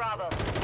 Bravo.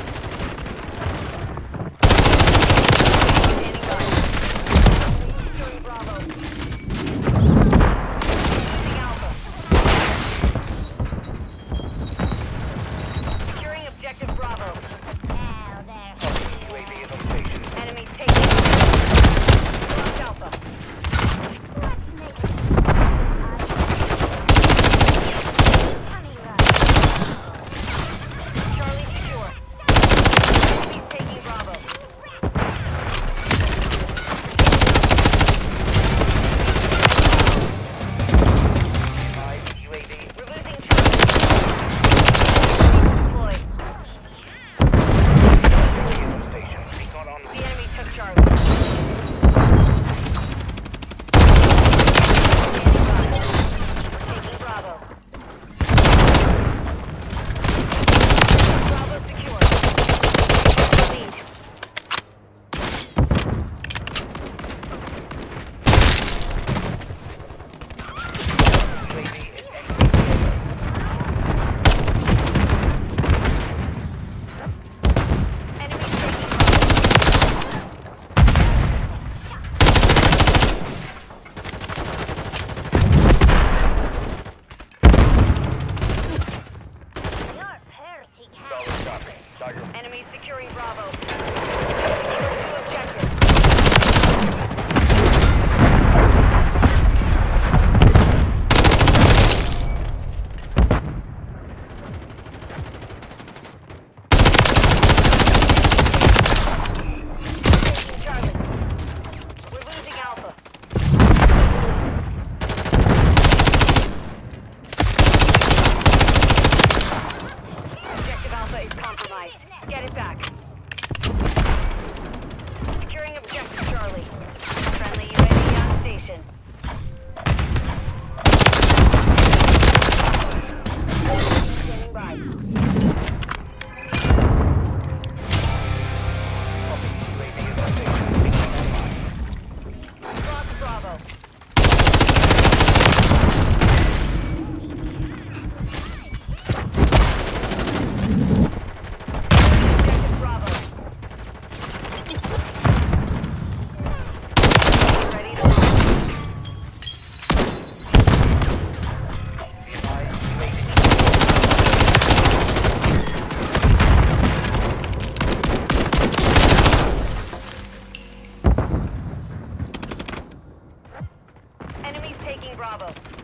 Bravo.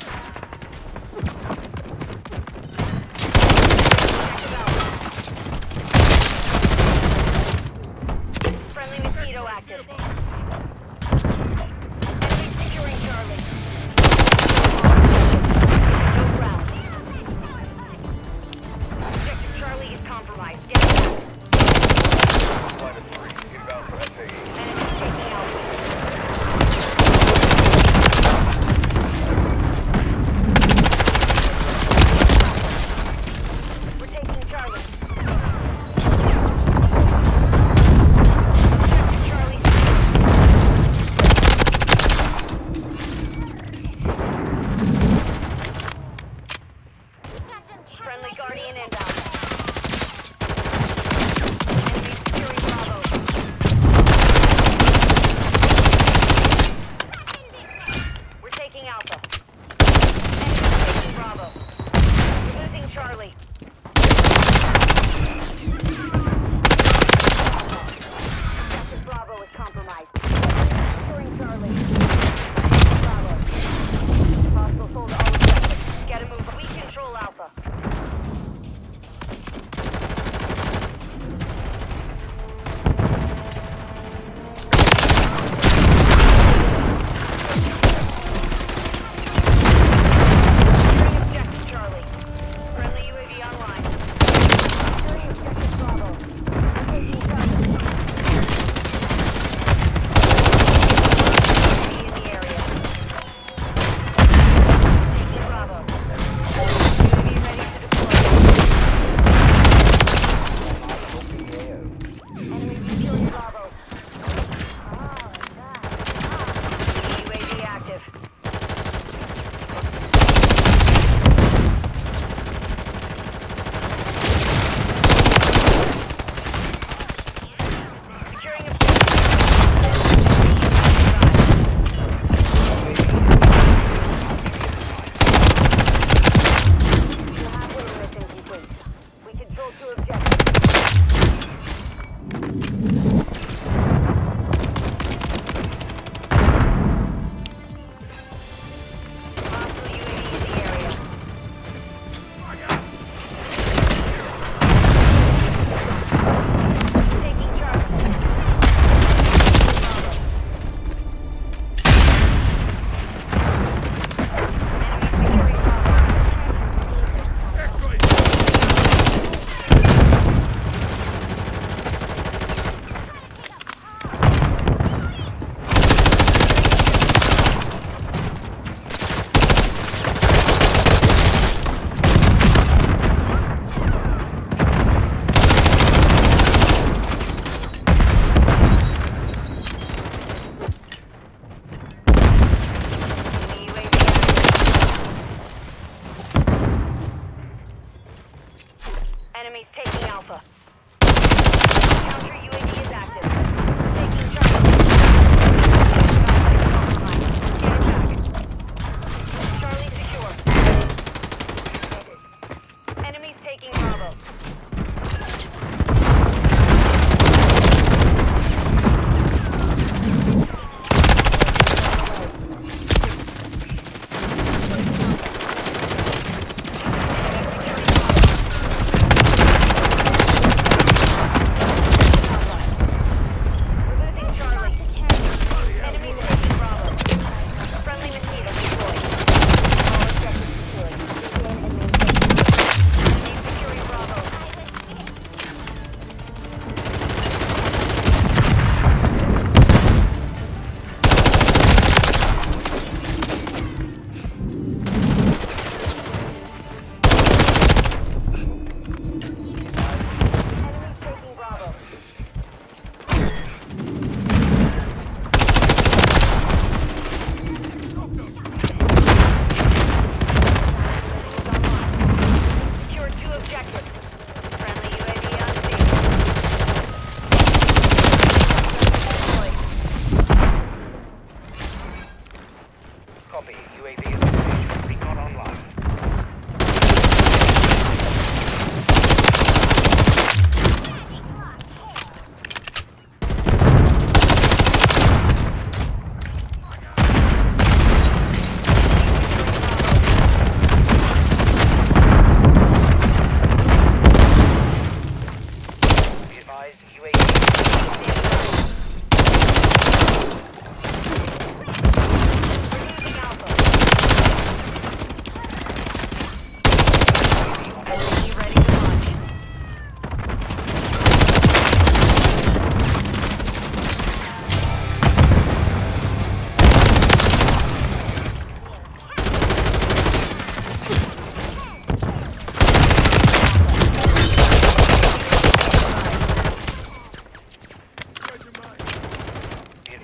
Copy. UAV is...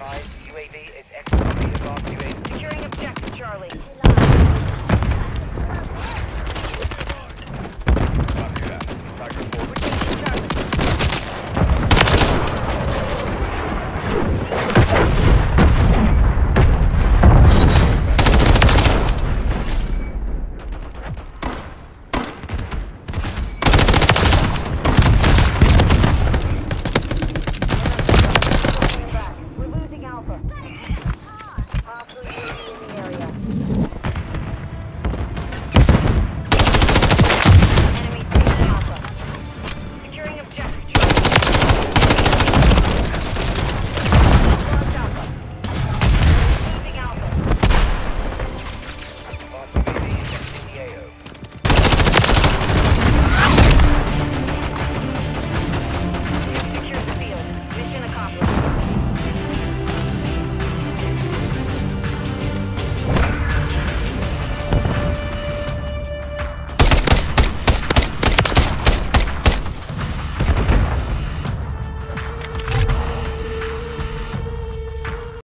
advised, UAV is exiting above UAV. Securing objective, Charlie. Copy that. Tiger 4. We're Charlie.